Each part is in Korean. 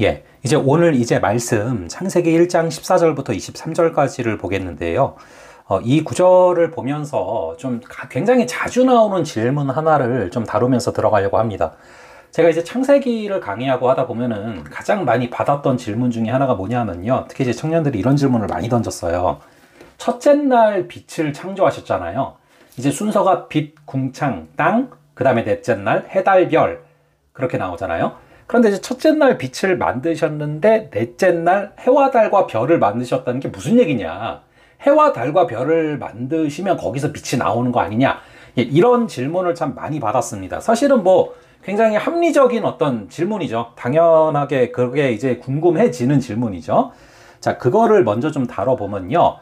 예. 이제 오늘 이제 말씀 창세기 1장 14절부터 23절까지를 보겠는데요. 어, 이 구절을 보면서 좀 굉장히 자주 나오는 질문 하나를 좀 다루면서 들어가려고 합니다. 제가 이제 창세기를 강의하고 하다 보면은 가장 많이 받았던 질문 중에 하나가 뭐냐면요. 특히 이제 청년들이 이런 질문을 많이 던졌어요. 첫째 날 빛을 창조하셨잖아요. 이제 순서가 빛, 궁창, 땅, 그 다음에 넷째 날 해달, 별 그렇게 나오잖아요. 그런데 이제 첫째 날 빛을 만드셨는데 넷째 날 해와 달과 별을 만드셨다는 게 무슨 얘기냐? 해와 달과 별을 만드시면 거기서 빛이 나오는 거 아니냐? 예, 이런 질문을 참 많이 받았습니다. 사실은 뭐 굉장히 합리적인 어떤 질문이죠. 당연하게 그게 이제 궁금해지는 질문이죠. 자, 그거를 먼저 좀 다뤄보면요.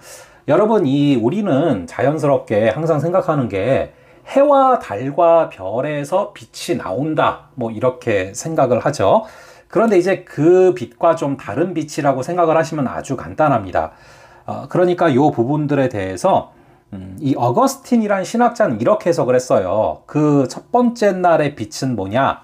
여러분, 이 우리는 자연스럽게 항상 생각하는 게 해와 달과 별에서 빛이 나온다. 뭐 이렇게 생각을 하죠. 그런데 이제 그 빛과 좀 다른 빛이라고 생각을 하시면 아주 간단합니다. 어, 그러니까 이 부분들에 대해서 음, 이 어거스틴이란 신학자는 이렇게 해석을 했어요. 그 첫 번째 날의 빛은 뭐냐?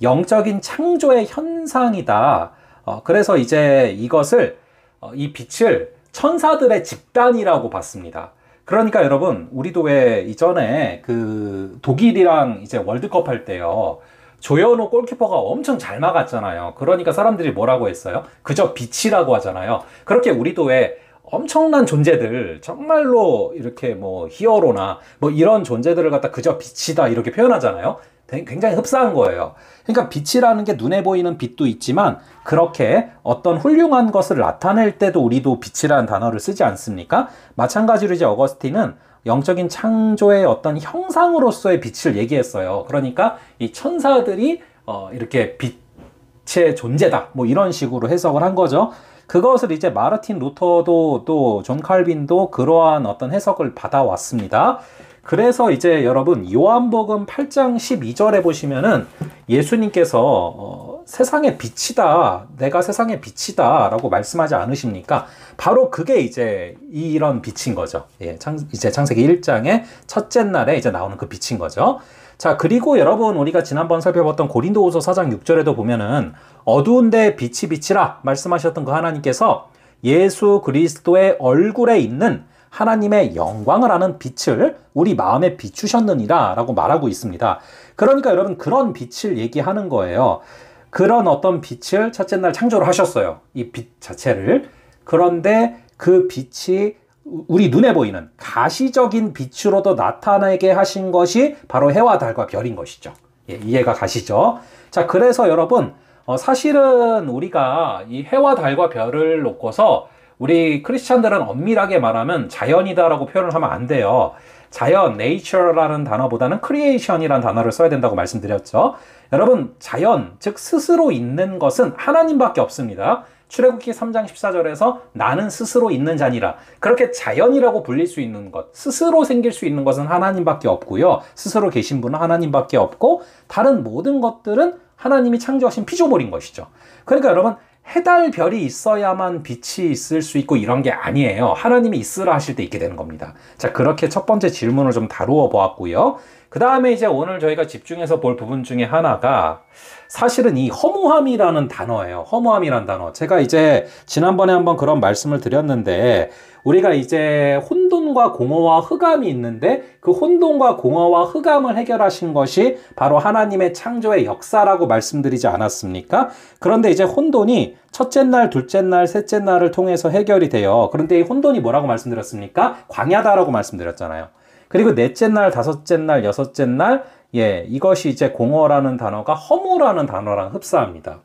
영적인 창조의 현상이다. 어, 그래서 이제 이것을 어, 이 빛을 천사들의 집단이라고 봤습니다. 그러니까 여러분, 우리도 왜 이전에 그 독일이랑 이제 월드컵 할 때요. 조현우 골키퍼가 엄청 잘 막았잖아요. 그러니까 사람들이 뭐라고 했어요? 그저 빛이라고 하잖아요. 그렇게 우리도 왜 엄청난 존재들 정말로 이렇게 뭐 히어로나 뭐 이런 존재들을 갖다 그저 빛이다 이렇게 표현하잖아요. 굉장히 흡사한 거예요. 그러니까 빛이라는 게 눈에 보이는 빛도 있지만 그렇게 어떤 훌륭한 것을 나타낼 때도 우리도 빛이라는 단어를 쓰지 않습니까? 마찬가지로 이제 어거스틴은 영적인 창조의 어떤 형상으로서의 빛을 얘기했어요. 그러니까 이 천사들이 어 이렇게 빛의 존재다. 뭐 이런 식으로 해석을 한 거죠. 그것을 이제 마르틴 루터도 또 존 칼빈도 그러한 어떤 해석을 받아왔습니다. 그래서 이제 여러분 요한복음 8장 12절에 보시면은 예수님께서 어, 세상의 빛이다. 내가 세상의 빛이다라고 말씀하지 않으십니까? 바로 그게 이제 이런 빛인 거죠. 예, 창, 이제 창세기 1장의 첫째 날에 이제 나오는 그 빛인 거죠. 자, 그리고 여러분 우리가 지난번 살펴봤던 고린도후서 4장 6절에도 보면은 어두운데 빛이 빛이라 말씀하셨던 그 하나님께서 예수 그리스도의 얼굴에 있는 하나님의 영광을 아는 빛을 우리 마음에 비추셨느니라 라고 말하고 있습니다. 그러니까 여러분 그런 빛을 얘기하는 거예요. 그런 어떤 빛을 첫째 날 창조를 하셨어요. 이 빛 자체를. 그런데 그 빛이 우리 눈에 보이는 가시적인 빛으로도 나타나게 하신 것이 바로 해와 달과 별인 것이죠. 예, 이해가 가시죠? 자, 그래서 여러분, 어, 사실은 우리가 이 해와 달과 별을 놓고서 우리 크리스찬들은 엄밀하게 말하면 자연이다라고 표현을 하면 안 돼요. 자연, nature라는 단어보다는 creation이라는 단어를 써야 된다고 말씀드렸죠. 여러분, 자연, 즉 스스로 있는 것은 하나님밖에 없습니다. 출애굽기 3장 14절에서 나는 스스로 있는 자니라. 그렇게 자연이라고 불릴 수 있는 것, 스스로 생길 수 있는 것은 하나님밖에 없고요. 스스로 계신 분은 하나님밖에 없고 다른 모든 것들은 하나님이 창조하신 피조물인 것이죠. 그러니까 여러분 해달 별이 있어야만 빛이 있을 수 있고 이런 게 아니에요. 하나님이 있으라 하실 때 있게 되는 겁니다. 자, 그렇게 첫 번째 질문을 좀 다루어 보았고요. 그 다음에 이제 오늘 저희가 집중해서 볼 부분 중에 하나가 사실은 이 허무함이라는 단어예요. 허무함이라는 단어. 제가 이제 지난번에 한번 그런 말씀을 드렸는데 우리가 이제 혼 돈과 공허와 흑암이 있는데 그 혼돈과 공허와 흑암을 해결하신 것이 바로 하나님의 창조의 역사라고 말씀드리지 않았습니까? 그런데 이제 혼돈이 첫째 날, 둘째 날, 셋째 날을 통해서 해결이 돼요. 그런데 이 혼돈이 뭐라고 말씀드렸습니까? 광야다라고 말씀드렸잖아요. 그리고 넷째 날, 다섯째 날, 여섯째 날, 예, 이것이 이제 공허라는 단어가 허무라는 단어랑 흡사합니다.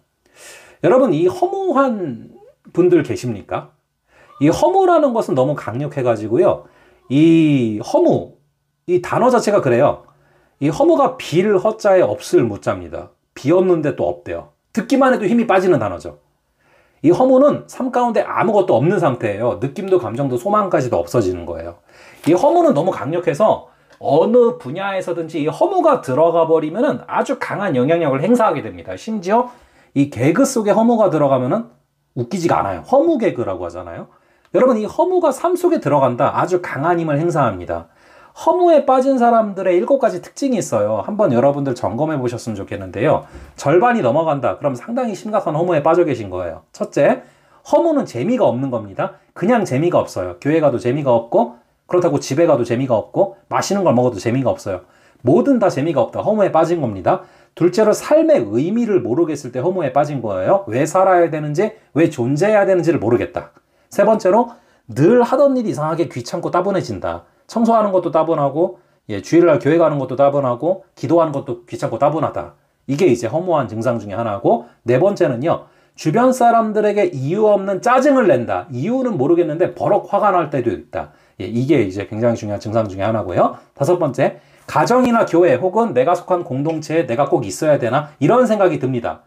여러분, 이 허무한 분들 계십니까? 이 허무라는 것은 너무 강력해가지고요. 이 허무, 이 단어 자체가 그래요. 이 허무가 빌 허자에 없을 무자입니다. 비 없는데 또 없대요. 듣기만 해도 힘이 빠지는 단어죠. 이 허무는 삶 가운데 아무것도 없는 상태예요. 느낌도 감정도 소망까지도 없어지는 거예요. 이 허무는 너무 강력해서 어느 분야에서든지 이 허무가 들어가 버리면은 아주 강한 영향력을 행사하게 됩니다. 심지어 이 개그 속에 허무가 들어가면은 웃기지가 않아요. 허무 개그라고 하잖아요. 여러분 이 허무가 삶 속에 들어간다. 아주 강한 힘을 행사합니다. 허무에 빠진 사람들의 일곱 가지 특징이 있어요. 한번 여러분들 점검해 보셨으면 좋겠는데요. 절반이 넘어간다. 그럼 상당히 심각한 허무에 빠져 계신 거예요. 첫째, 허무는 재미가 없는 겁니다. 그냥 재미가 없어요. 교회 가도 재미가 없고, 그렇다고 집에 가도 재미가 없고, 맛있는 걸 먹어도 재미가 없어요. 뭐든 다 재미가 없다. 허무에 빠진 겁니다. 둘째로 삶의 의미를 모르겠을 때 허무에 빠진 거예요. 왜 살아야 되는지, 왜 존재해야 되는지를 모르겠다. 세 번째로 늘 하던 일이 이상하게 귀찮고 따분해진다. 청소하는 것도 따분하고, 예, 주일날 교회 가는 것도 따분하고, 기도하는 것도 귀찮고 따분하다. 이게 이제 허무한 증상 중에 하나고, 네 번째는요, 주변 사람들에게 이유 없는 짜증을 낸다. 이유는 모르겠는데 버럭 화가 날 때도 있다. 예, 이게 이제 굉장히 중요한 증상 중에 하나고요. 다섯 번째, 가정이나 교회 혹은 내가 속한 공동체에 내가 꼭 있어야 되나? 이런 생각이 듭니다.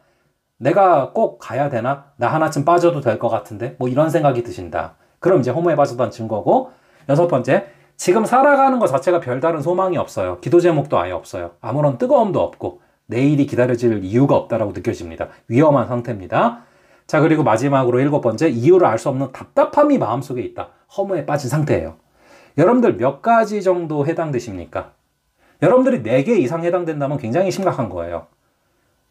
내가 꼭 가야 되나? 나 하나쯤 빠져도 될 것 같은데? 뭐 이런 생각이 드신다. 그럼 이제 허무에 빠졌다는 증거고. 여섯 번째, 지금 살아가는 것 자체가 별다른 소망이 없어요. 기도 제목도 아예 없어요. 아무런 뜨거움도 없고, 내일이 기다려질 이유가 없다라고 느껴집니다. 위험한 상태입니다. 자, 그리고 마지막으로 일곱 번째, 이유를 알 수 없는 답답함이 마음속에 있다. 허무에 빠진 상태예요. 여러분들 몇 가지 정도 해당되십니까? 여러분들이 4개 이상 해당된다면 굉장히 심각한 거예요.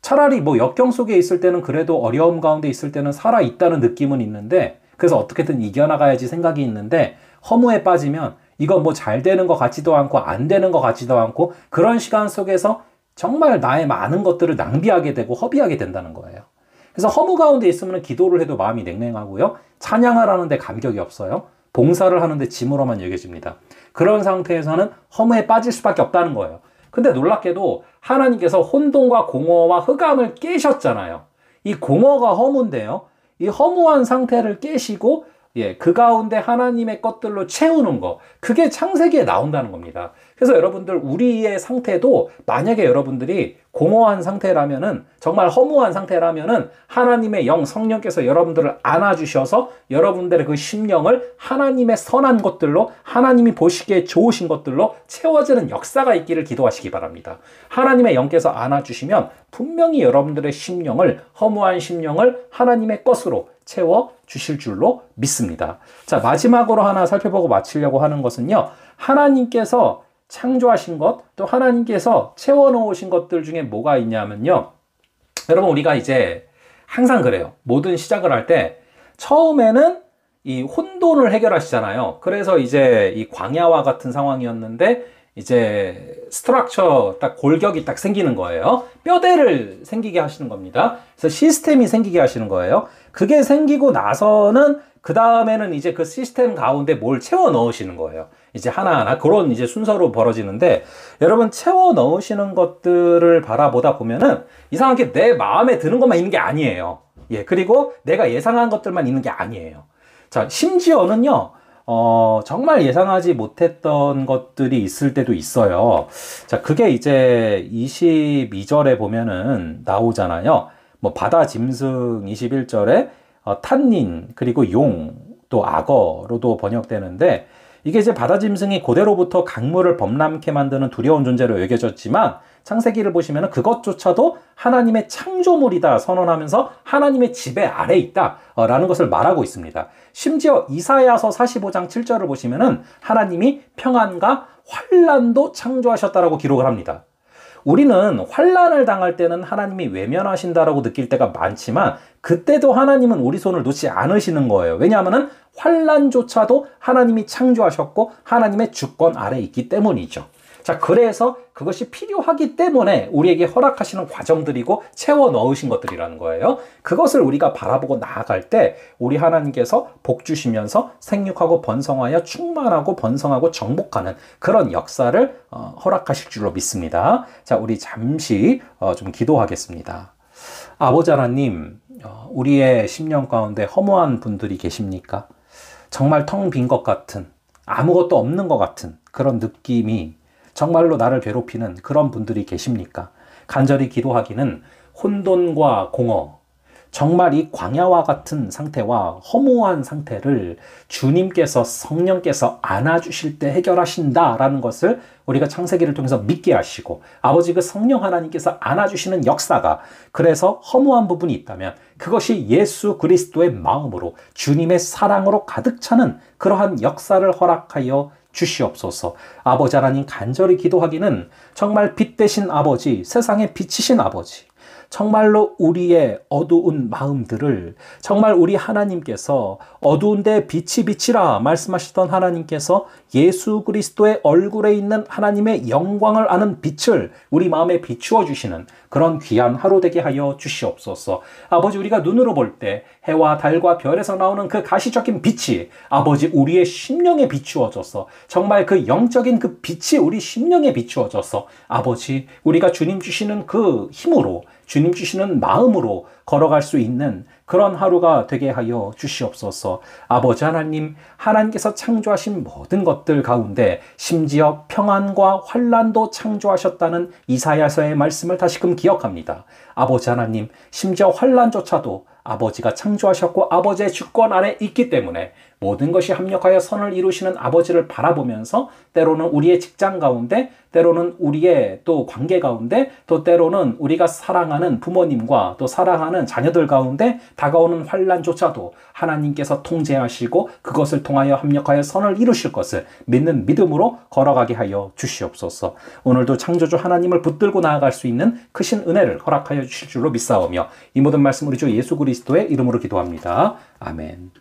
차라리 뭐 역경 속에 있을 때는 그래도 어려움 가운데 있을 때는 살아 있다는 느낌은 있는데 그래서 어떻게든 이겨나가야지 생각이 있는데 허무에 빠지면 이거 뭐잘 되는 것 같지도 않고 안 되는 것 같지도 않고 그런 시간 속에서 정말 나의 많은 것들을 낭비하게 되고 허비하게 된다는 거예요. 그래서 허무 가운데 있으면 기도를 해도 마음이 냉랭하고요. 찬양을 하는데 감격이 없어요. 봉사를 하는데 짐으로만 여겨집니다. 그런 상태에서는 허무에 빠질 수밖에 없다는 거예요. 근데 놀랍게도 하나님께서 혼돈과 공허와 흑암을 깨셨잖아요. 이 공허가 허무인데요. 이 허무한 상태를 깨시고 예, 그 가운데 하나님의 것들로 채우는 거. 그게 창세기에 나온다는 겁니다. 그래서 여러분들 우리의 상태도 만약에 여러분들이 공허한 상태라면은 정말 허무한 상태라면은 하나님의 영 성령께서 여러분들을 안아주셔서 여러분들의 그 심령을 하나님의 선한 것들로 하나님이 보시기에 좋으신 것들로 채워지는 역사가 있기를 기도하시기 바랍니다. 하나님의 영께서 안아주시면 분명히 여러분들의 심령을 허무한 심령을 하나님의 것으로 채워 주실 줄로 믿습니다. 자, 마지막으로 하나 살펴보고 마치려고 하는 것은요. 하나님께서 창조하신 것, 또 하나님께서 채워놓으신 것들 중에 뭐가 있냐면요. 여러분, 우리가 이제 항상 그래요. 모든 시작을 할 때 처음에는 이 혼돈을 해결하시잖아요. 그래서 이제 이 광야와 같은 상황이었는데 이제 스트럭처 딱 골격이 딱 생기는 거예요. 뼈대를 생기게 하시는 겁니다. 그래서 시스템이 생기게 하시는 거예요. 그게 생기고 나서는 그 다음에는 이제 그 시스템 가운데 뭘 채워 넣으시는 거예요. 이제 하나하나 그런 이제 순서로 벌어지는데 여러분 채워 넣으시는 것들을 바라보다 보면은 이상하게 내 마음에 드는 것만 있는 게 아니에요. 예, 그리고 내가 예상한 것들만 있는 게 아니에요. 자, 심지어는요, 어, 정말 예상하지 못했던 것들이 있을 때도 있어요. 자, 그게 이제 22절에 보면은 나오잖아요. 뭐 바다 짐승 21절에 어, 탄닌 그리고 용 또 악어로도 번역되는데 이게 이제 바다 짐승이 고대로부터 강물을 범람케 만드는 두려운 존재로 여겨졌지만 창세기를 보시면 그것조차도 하나님의 창조물이다 선언하면서 하나님의 지배 아래 있다라는 것을 말하고 있습니다. 심지어 이사야서 45장 7절을 보시면은 하나님이 평안과 환란도 창조하셨다라고 기록을 합니다. 우리는 환란을 당할 때는 하나님이 외면하신다라고 느낄 때가 많지만 그때도 하나님은 우리 손을 놓지 않으시는 거예요. 왜냐하면 환란조차도 하나님이 창조하셨고 하나님의 주권 아래 있기 때문이죠. 자, 그래서 그것이 필요하기 때문에 우리에게 허락하시는 과정들이고 채워 넣으신 것들이라는 거예요. 그것을 우리가 바라보고 나아갈 때 우리 하나님께서 복 주시면서 생육하고 번성하여 충만하고 번성하고 정복하는 그런 역사를 어, 허락하실 줄로 믿습니다. 자, 우리 잠시 어, 좀 기도하겠습니다. 아버지 하나님, 어, 우리의 심령 가운데 허무한 분들이 계십니까? 정말 텅 빈 것 같은 아무것도 없는 것 같은 그런 느낌이 정말로 나를 괴롭히는 그런 분들이 계십니까? 간절히 기도하기는 혼돈과 공허, 정말 이 광야와 같은 상태와 허무한 상태를 주님께서 성령께서 안아주실 때 해결하신다라는 것을 우리가 창세기를 통해서 믿게 하시고 아버지 그 성령 하나님께서 안아주시는 역사가 그래서 허무한 부분이 있다면 그것이 예수 그리스도의 마음으로 주님의 사랑으로 가득 차는 그러한 역사를 허락하여 주시옵소서. 아버지 하나님 간절히 기도하기는 정말 빛 대신 아버지, 세상에 비치신 아버지, 정말로 우리의 어두운 마음들을 정말 우리 하나님께서 어두운데 빛이 빛이라 말씀하시던 하나님께서 예수 그리스도의 얼굴에 있는 하나님의 영광을 아는 빛을 우리 마음에 비추어 주시는 그런 귀한 하루 되게 하여 주시옵소서. 아버지 우리가 눈으로 볼 때 해와 달과 별에서 나오는 그 가시적인 빛이 아버지 우리의 심령에 비추어져서 정말 그 영적인 그 빛이 우리 심령에 비추어져서 아버지 우리가 주님 주시는 그 힘으로 주님 주시는 마음으로 걸어갈 수 있는 그런 하루가 되게 하여 주시옵소서. 아버지 하나님, 하나님께서 창조하신 모든 것들 가운데 심지어 평안과 환란도 창조하셨다는 이사야서의 말씀을 다시금 기억합니다. 아버지 하나님, 심지어 환란조차도 아버지가 창조하셨고 아버지의 주권 아래 있기 때문에 모든 것이 합력하여 선을 이루시는 아버지를 바라보면서 때로는 우리의 직장 가운데 때로는 우리의 또 관계 가운데 또 때로는 우리가 사랑하는 부모님과 또 사랑하는 자녀들 가운데 다가오는 환란조차도 하나님께서 통제하시고 그것을 통하여 합력하여 선을 이루실 것을 믿는 믿음으로 걸어가게 하여 주시옵소서. 오늘도 창조주 하나님을 붙들고 나아갈 수 있는 크신 은혜를 허락하여 주실 줄로 믿사오며 이 모든 말씀 우리 주 예수 그리스도의 이름으로 기도합니다. 아멘.